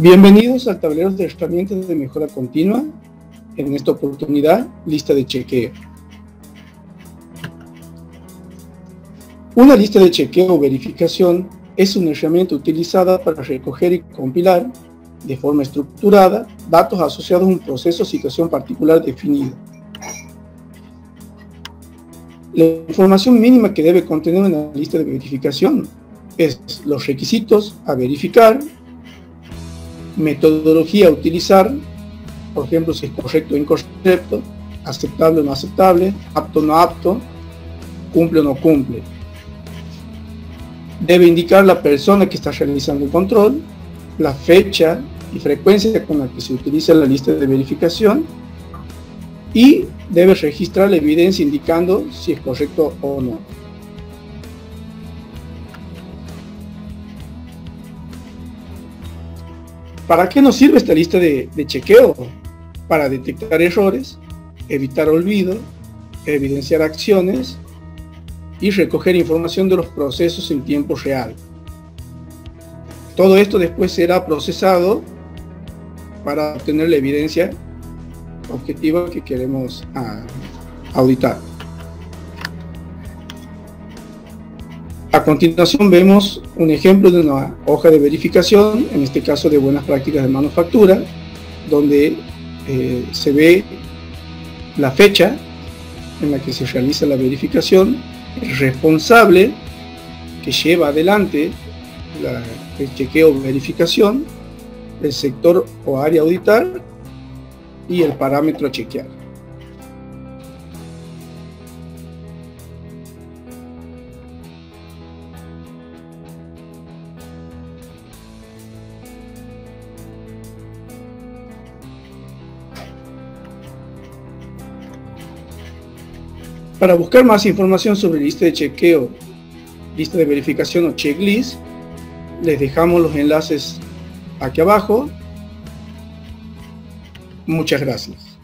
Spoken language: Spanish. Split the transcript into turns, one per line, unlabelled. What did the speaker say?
Bienvenidos al tablero de herramientas de mejora continua. En esta oportunidad, lista de chequeo. Una lista de chequeo o verificación es una herramienta utilizada para recoger y compilar de forma estructurada datos asociados a un proceso o situación particular definida. La información mínima que debe contener una lista de verificación es los requisitos a verificar, metodología a utilizar, por ejemplo, si es correcto o incorrecto, aceptable o no aceptable, apto o no apto, cumple o no cumple. Debe indicar la persona que está realizando el control, la fecha y frecuencia con la que se utiliza la lista de verificación y debe registrar la evidencia indicando si es correcto o no. ¿Para qué nos sirve esta lista de, chequeo? Para detectar errores, evitar olvido, evidenciar acciones y recoger información de los procesos en tiempo real. Todo esto después será procesado para obtener la evidencia objetiva que queremos ah, auditar. A continuación vemos un ejemplo de una hoja de verificación, en este caso de buenas prácticas de manufactura, donde eh, se ve la fecha en la que se realiza la verificación, el responsable que lleva adelante el chequeo o verificación, el sector o área auditar y el parámetro a chequear. Para buscar más información sobre lista de chequeo, lista de verificación o checklist, les dejamos los enlaces aquí abajo. Muchas gracias.